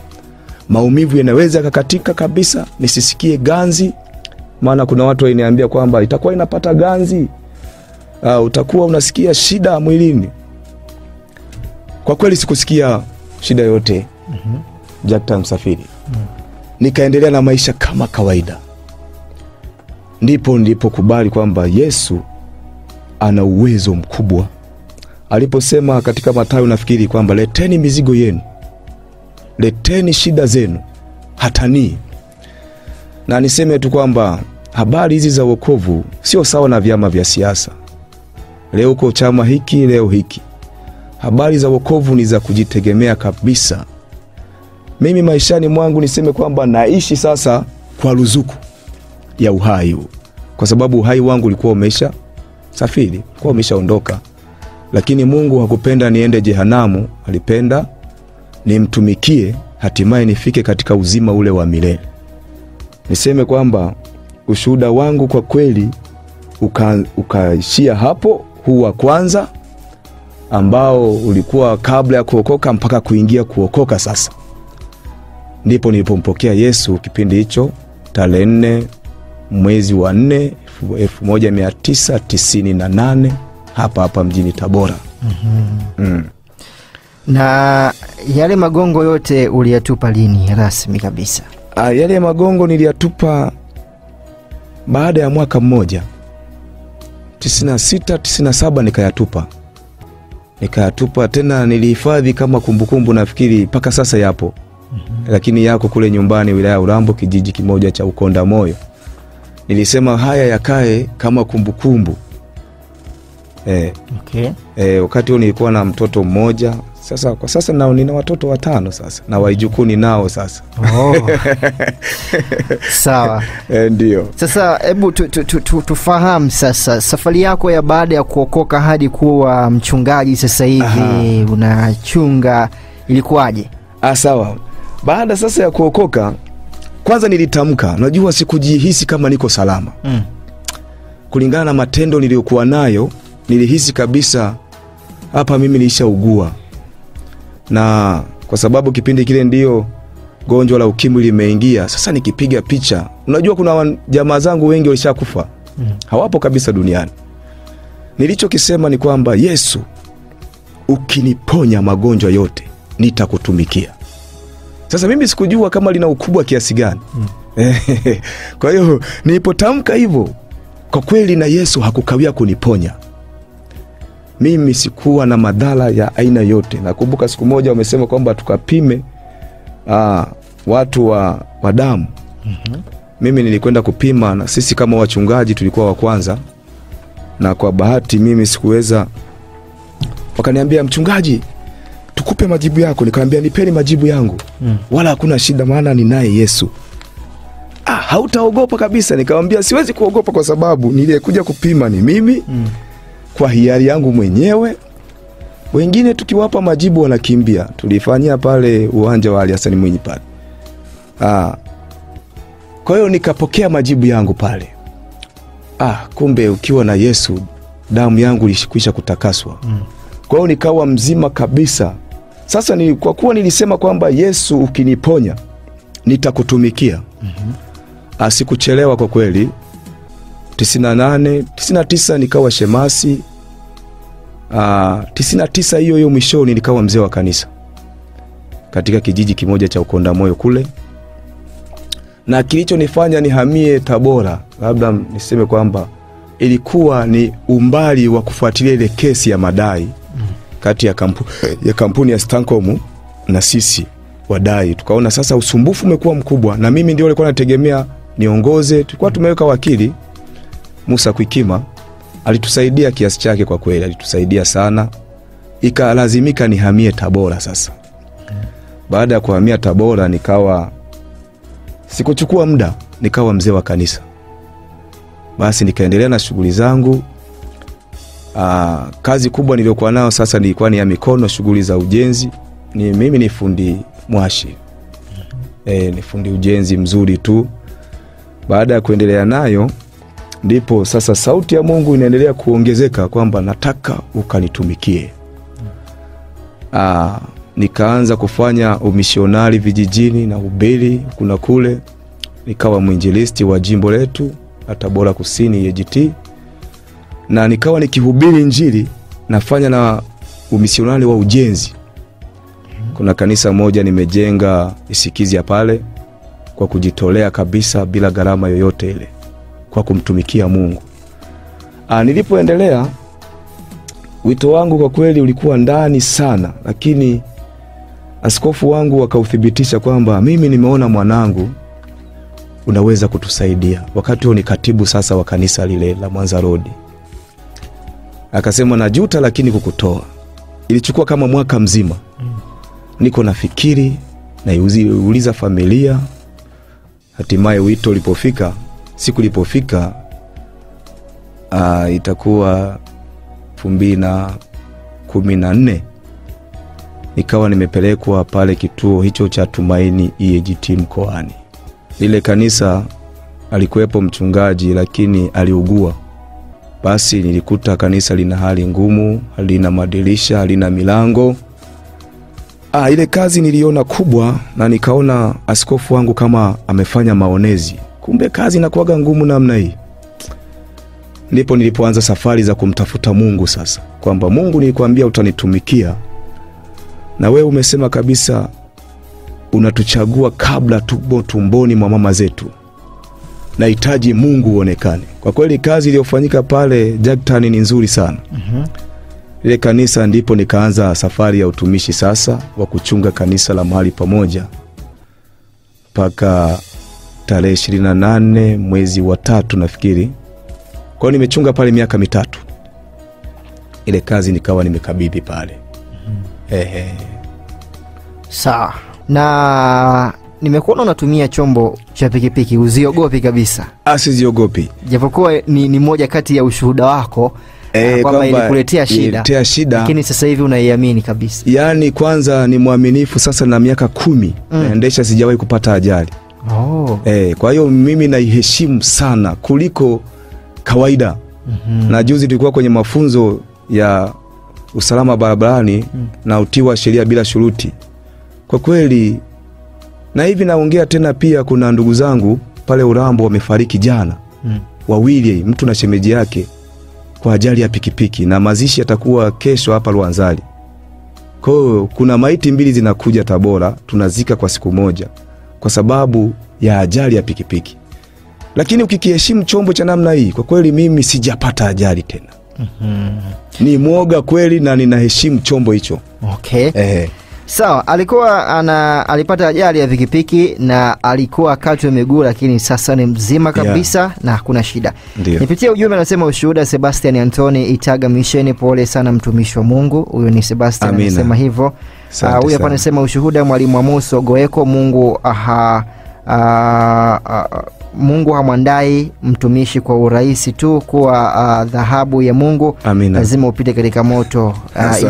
Speaker 2: maumivu yanaweza yakakatika kabisa, nisisikie ganzi. Maana kuna watu waliniambia kwamba itakuwa inapata ganzi uh, utakuwa unasikia shida mwilini. Kwa kweli sikusikia shida yote mm-hmm. Jakta Msafiri mm-hmm. Nikaendelea na maisha kama kawaida, ndipo nilipokubali kwamba Yesu ana uwezo mkubwa aliposema katika matayo nafikiri kwamba leteni mizigo yenu, leteni shida zenu hatanii. Na niseme tu kwamba habari hizi za wokovu sio sawa na vyama vya siasa leo uko chama hiki, leo hiki. Habari za wokovu ni za kujitegemea kabisa. Mimi maishani mwangu niseme kwamba naishi sasa kwa ruzuku ya uhai kwa sababu uhai wangu ulikuwa umesha safiri, ulikuwa umeshaondoka, lakini Mungu hakupenda niende jehanamu, alipenda nimtumikie, hatimaye nifike katika uzima ule wa milele. Niseme kwamba ushuhuda wangu kwa kweli ukaishia uka, hapo huu wa kwanza ambao ulikuwa kabla ya kuokoka mpaka kuingia kuokoka. Sasa ndipo nilipompokea Yesu kipindi hicho tarehe nne mwezi wa nne elfu moja mia tisa tisini na nane hapa hapa mjini Tabora.
Speaker 1: mm-hmm.
Speaker 2: mm.
Speaker 1: na yale magongo yote uliyatupa lini rasmi kabisa?
Speaker 2: Ah, yale magongo niliyatupa baada ya mwaka mmoja 96 97 nikayatupa nikayatupa tena, nilihifadhi kama kumbukumbu, nafikiri mpaka sasa yapo mm-hmm. lakini yako kule nyumbani wilaya ya Urambo, kijiji kimoja cha Ukonda Moyo. Nilisema haya yakae kama kumbukumbu e,
Speaker 1: Okay.
Speaker 2: e, wakati huo nilikuwa na mtoto mmoja. Sasa kwa sasa nao nina watoto watano sasa na waijukuni nao sasa
Speaker 1: Oh. Sawa.
Speaker 2: e, ndio
Speaker 1: Sasa hebu tu, tu, tu, tu, tufahamu sasa safari yako ya baada ya kuokoka hadi kuwa mchungaji sasa hivi unachunga ilikuwaje?
Speaker 2: Ah, sawa. Baada sasa ya kuokoka, kwanza nilitamka, najua sikujihisi kama niko salama
Speaker 1: Mm.
Speaker 2: kulingana na matendo niliyokuwa nayo. Nilihisi kabisa hapa mimi nilishaugua, na kwa sababu kipindi kile ndio gonjwa la ukimwi limeingia. Sasa nikipiga picha, unajua kuna jamaa zangu wengi walishakufa, hawapo kabisa duniani. Nilichokisema ni kwamba Yesu, ukiniponya magonjwa yote nitakutumikia. Sasa mimi sikujua kama lina ukubwa kiasi gani. mm. Kwa hiyo nilipotamka hivyo, kwa kweli na Yesu hakukawia kuniponya mimi sikuwa na madhara ya aina yote. Nakumbuka siku moja wamesema kwamba tukapime aa, watu wa, wa damu mm -hmm. mimi nilikwenda kupima, na sisi kama wachungaji tulikuwa wa kwanza, na kwa bahati mimi sikuweza. Wakaniambia, mchungaji, tukupe majibu yako. Nikamwambia, nipeni majibu yangu, mm. wala hakuna shida, maana ninaye Yesu. Ah, hautaogopa kabisa. Nikamwambia, siwezi kuogopa kwa sababu niliyekuja kupima ni mimi kwa hiari yangu mwenyewe. Wengine tukiwapa majibu wanakimbia. Tulifanyia pale uwanja wa Ali Hassan Mwinyi pale. Ah, kwa hiyo nikapokea majibu yangu pale. Ah, kumbe ukiwa na Yesu damu yangu ilishikwisha kutakaswa. Kwa hiyo nikawa mzima kabisa. Sasa ni kwa kuwa nilisema kwamba Yesu ukiniponya nitakutumikia. Mm -hmm. Asikuchelewa kwa kweli. 98 99 nikawa shemasi. Ah, 99 hiyo hiyo mwishoni nikawa mzee wa kanisa katika kijiji kimoja cha Ukondamoyo kule, na kilichonifanya nihamie Tabora, labda niseme kwamba ilikuwa ni umbali wa kufuatilia ile kesi ya madai kati ya, kampu, ya kampuni ya Stancom na sisi wadai. Tukaona sasa usumbufu umekuwa mkubwa, na mimi ndio nilikuwa nategemea niongoze. Tulikuwa tumeweka wakili Musa Kwikima alitusaidia kiasi chake, kwa kweli alitusaidia sana, ikalazimika nihamie Tabora. Sasa baada ya kuhamia Tabora, nikawa sikuchukua muda, nikawa mzee wa kanisa. Basi nikaendelea na shughuli zangu. Aa, kazi kubwa niliyokuwa nayo sasa nilikuwa ni ya mikono, shughuli za ujenzi. Ni mimi ni fundi mwashi e, ni fundi ujenzi mzuri tu. Baada ya kuendelea nayo ndipo sasa sauti ya Mungu inaendelea kuongezeka kwamba nataka ukanitumikie. Aa, nikaanza kufanya umishonari vijijini na ubili kuna kule, nikawa mwinjilisti wa jimbo letu la Tabora Kusini EAGT, na nikawa nikihubiri njili nafanya na umisionari wa ujenzi. Kuna kanisa moja nimejenga Isikizia pale kwa kujitolea kabisa bila gharama yoyote ile kwa kumtumikia Mungu. Ah, nilipoendelea wito wangu kwa kweli ulikuwa ndani sana, lakini askofu wangu wakauthibitisha kwamba mimi nimeona mwanangu unaweza kutusaidia. Wakati huo ni katibu sasa wa kanisa lile la Mwanza Road. Akasema najuta, lakini kukutoa. Ilichukua kama mwaka mzima, niko nafikiri, naiuliza familia, hatimaye wito ulipofika siku ilipofika, uh, itakuwa elfu mbili na kumi na nne nikawa nimepelekwa pale kituo hicho cha Tumaini EAGT mkoani. Lile kanisa alikuwepo mchungaji, lakini aliugua. Basi nilikuta kanisa lina hali ngumu, halina madirisha, halina milango. Ah, ile kazi niliona kubwa, na nikaona askofu wangu kama amefanya maonezi kumbe kazi inakuwaga ngumu namna hii. Ndipo nilipoanza safari za kumtafuta Mungu sasa, kwamba Mungu, nilikwambia utanitumikia, na wewe umesema kabisa unatuchagua kabla tubo tumboni mwa mama zetu. Nahitaji Mungu uonekane. Kwa kweli kazi iliyofanyika pale Jagtani ni nzuri sana. ile kanisa, ndipo nikaanza safari ya utumishi sasa wa kuchunga kanisa la mahali pamoja mpaka tarehe ishirini na nane mwezi wa tatu nafikiri. Kwa hiyo nimechunga pale miaka mitatu, ile kazi nikawa nimekabidhi pale. Ehe.
Speaker 1: Sawa. Na nimekuona unatumia chombo cha pikipiki, uziogopi kabisa,
Speaker 2: siziogopi
Speaker 1: japokuwa ni, ni moja kati ya ushuhuda wako ah, kwamba ilikuletea shida,
Speaker 2: shida.
Speaker 1: lakini sasa hivi unaiamini kabisa.
Speaker 2: yaani, kwanza ni mwaminifu sasa, na miaka kumi
Speaker 1: Mm.
Speaker 2: naendesha, sijawahi kupata ajali
Speaker 1: Oh.
Speaker 2: e, kwa hiyo mimi naiheshimu sana kuliko kawaida. mm -hmm. Na juzi tulikuwa kwenye mafunzo ya usalama barabarani mm. na utiwa sheria bila shuruti. Kwa kweli na hivi naongea tena pia kuna ndugu zangu pale urambo wamefariki jana
Speaker 1: Mm.
Speaker 2: wawili mtu na shemeji yake kwa ajali ya pikipiki na mazishi yatakuwa kesho hapa Lwanzali. Kwa hiyo kuna maiti mbili zinakuja Tabora, tunazika kwa siku moja kwa sababu ya ajali ya pikipiki. Lakini ukikiheshimu chombo cha namna hii, kwa kweli mimi sijapata ajali tena. mm -hmm. Ni mwoga kweli na ninaheshimu chombo hicho.
Speaker 1: Okay.
Speaker 2: Eh,
Speaker 1: Sawa, so, alikuwa ana alipata ajali ya pikipiki na alikuwa katwe miguu, lakini sasa ni mzima kabisa yeah. na hakuna shida.
Speaker 2: Ndiyo.
Speaker 1: Nipitie ujumbe anasema, ushuhuda Sebastian Antoni Itaga Misheni, pole sana mtumishi wa Mungu. Huyu ni Sebastian anasema hivyo. Ah, Huyu hapa anasema ushuhuda mwalimu Amoso Goeko, Mungu aha, a, a, Mungu hamwandai mtumishi kwa urahisi tu kuwa ah, dhahabu ya Mungu
Speaker 2: Amina.
Speaker 1: lazima upite katika moto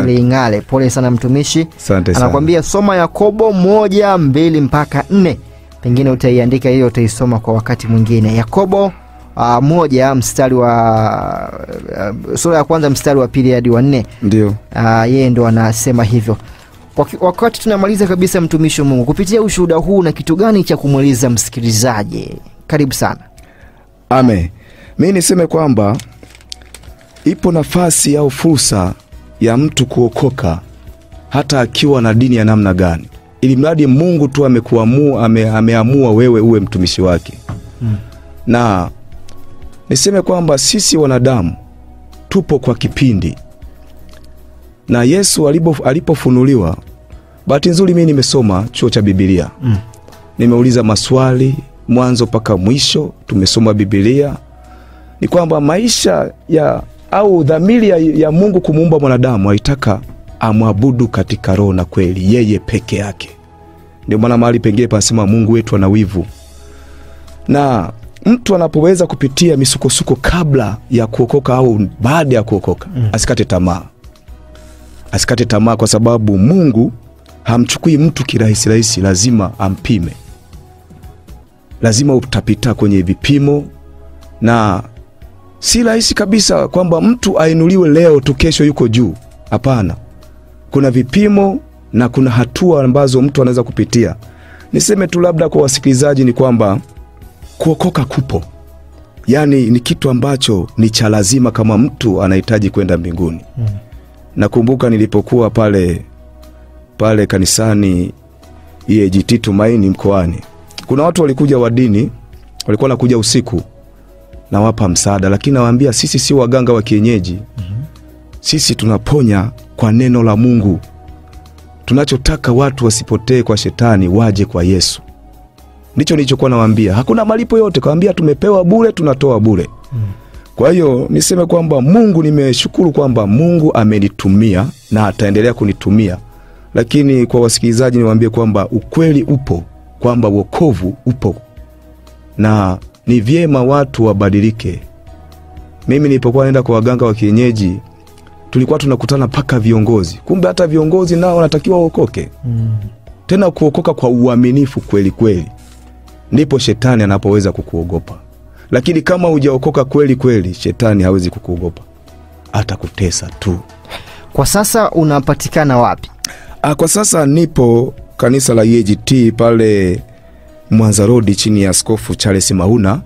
Speaker 1: ili ing'ale. Pole sana mtumishi.
Speaker 2: Asante sana.
Speaker 1: Anakwambia soma Yakobo moja mbili mpaka nne. Pengine utaiandika hiyo, utaisoma kwa wakati mwingine. Yakobo uh, moja mstari wa uh, sura ya kwanza mstari wa pili hadi wa nne.
Speaker 2: Ndio.
Speaker 1: Uh, yeye ndo anasema hivyo. Wakati tunamaliza kabisa, mtumishi wa Mungu, kupitia ushuhuda huu na kitu gani cha kumweleza msikilizaji? Karibu sana.
Speaker 2: Ame, mi niseme kwamba ipo nafasi au fursa ya mtu kuokoka hata akiwa na dini ya namna gani, ili mradi Mungu tu amekuamua, ame, ameamua wewe uwe mtumishi wake
Speaker 1: hmm.
Speaker 2: na niseme kwamba sisi wanadamu tupo kwa kipindi, na Yesu alipo- alipofunuliwa, bahati nzuri mimi nimesoma chuo cha Bibilia
Speaker 1: Mm.
Speaker 2: nimeuliza maswali mwanzo mpaka mwisho, tumesoma Bibilia. Ni kwamba maisha ya au dhamiri ya, ya Mungu kumuumba mwanadamu aitaka amwabudu katika roho na kweli, yeye peke yake. Ndio maana mahali pengine panasema Mungu wetu ana wivu, na mtu anapoweza kupitia misukosuko kabla ya kuokoka au baada ya kuokoka
Speaker 1: Mm.
Speaker 2: asikate tamaa, asikate tamaa, kwa sababu Mungu hamchukui mtu kirahisi rahisi, lazima ampime, lazima utapita kwenye vipimo, na si rahisi kabisa kwamba mtu ainuliwe leo tu kesho yuko juu. Hapana, kuna vipimo na kuna hatua ambazo mtu anaweza kupitia. Niseme tu labda kwa wasikilizaji ni kwamba kuokoka kupo, yaani ni kitu ambacho ni cha lazima kama mtu anahitaji kwenda mbinguni.
Speaker 1: Mm.
Speaker 2: Nakumbuka nilipokuwa pale pale kanisani EAGT Tumaini mkoani, kuna watu walikuja wa dini, walikuwa nakuja usiku, nawapa msaada, lakini nawaambia sisi si waganga wa kienyeji. Sisi tunaponya kwa neno la Mungu. Tunachotaka watu wasipotee kwa shetani, waje kwa Yesu. Ndicho nilichokuwa nawaambia. Hakuna malipo yote, kawambia tumepewa bure, tunatoa bure. Kwa hiyo niseme kwamba Mungu, nimeshukuru kwamba Mungu amenitumia na ataendelea kunitumia, lakini kwa wasikilizaji niwaambie kwamba ukweli upo, kwamba wokovu upo na ni vyema watu wabadilike. Mimi nilipokuwa naenda kwa waganga wa kienyeji tulikuwa tunakutana mpaka viongozi, kumbe hata viongozi nao wanatakiwa waokoke,
Speaker 1: Mm.
Speaker 2: tena kuokoka kwa uaminifu kweli kweli, ndipo shetani anapoweza kukuogopa. Lakini kama hujaokoka kweli kweli, shetani hawezi kukuogopa, atakutesa tu.
Speaker 1: Kwa sasa unapatikana wapi?
Speaker 2: Ah, kwa sasa nipo kanisa la EAGT pale Mwanza rodi chini ya skofu Charles Mauna,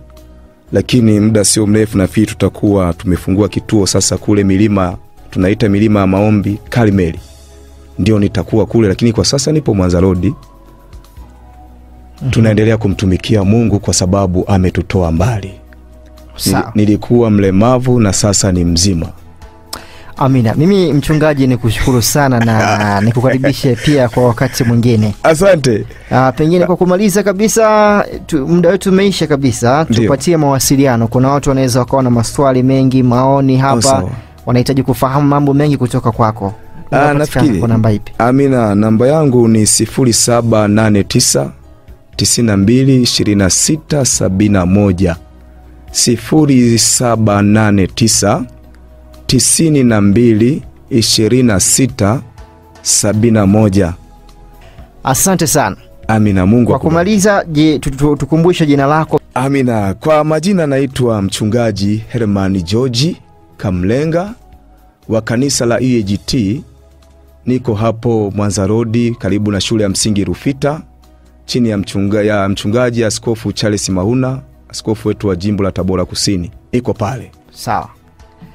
Speaker 2: lakini muda sio mrefu nafikiri tutakuwa tumefungua kituo sasa kule milima tunaita milima ya maombi Karmeli, ndio nitakuwa kule, lakini kwa sasa nipo Mwanza Road. Tunaendelea kumtumikia Mungu kwa sababu ametutoa mbali.
Speaker 1: Sawa.
Speaker 2: Nilikuwa mlemavu na sasa ni mzima.
Speaker 1: Amina. Mimi mchungaji, ni kushukuru sana na nikukaribishe pia kwa wakati mwingine.
Speaker 2: Asante.
Speaker 1: uh, pengine kwa kumaliza kabisa tu, muda wetu umeisha kabisa, tupatie mawasiliano. Kuna watu wanaweza wakawa na maswali mengi, maoni hapa, wanahitaji kufahamu mambo mengi kutoka kwako. Aa,
Speaker 2: nafikiri.
Speaker 1: kwa namba ipi?
Speaker 2: Amina, namba yangu ni 0789 92 26 71. 0789 92 26 71.
Speaker 1: Asante sana.
Speaker 2: Amina, Mungu
Speaker 1: Kwa kumaliza, je, tu- tu- tukumbushe jina lako.
Speaker 2: Amina. Kwa majina anaitwa mchungaji Hermani Georgi Kamlenga wa kanisa la EAGT. Niko hapo Mwanza Rodi karibu na shule ya msingi Rufita. Chini ya, mchunga, ya mchungaji Askofu Charles Mahuna, askofu wetu wa jimbo la Tabora Kusini, iko pale.
Speaker 1: Sawa.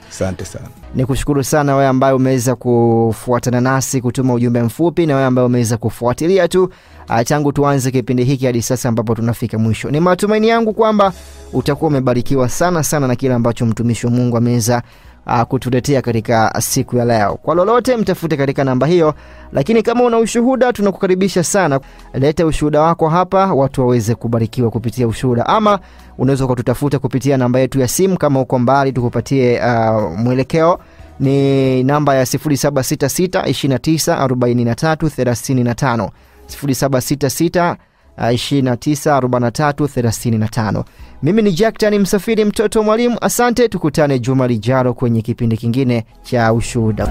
Speaker 2: Asante sana.
Speaker 1: Ni kushukuru sana wewe ambaye umeweza kufuatana nasi kutuma ujumbe mfupi na wewe ambaye umeweza kufuatilia tu ah, tangu tuanze kipindi hiki hadi sasa ambapo tunafika mwisho. Ni matumaini yangu kwamba utakuwa umebarikiwa sana sana na kile ambacho mtumishi wa Mungu ameweza uh, kutuletea katika siku ya leo. Kwa lolote mtafute katika namba hiyo, lakini kama una ushuhuda, tunakukaribisha sana, leta ushuhuda wako hapa, watu waweze kubarikiwa kupitia ushuhuda, ama unaweza ukatutafuta kupitia namba yetu ya simu. Kama uko mbali, tukupatie uh, mwelekeo ni namba ya 0766 29 43 35 0766 294335. Mimi ni Jacktan Msafiri, mtoto mwalimu. Asante, tukutane juma lijalo kwenye kipindi kingine cha ushuhuda.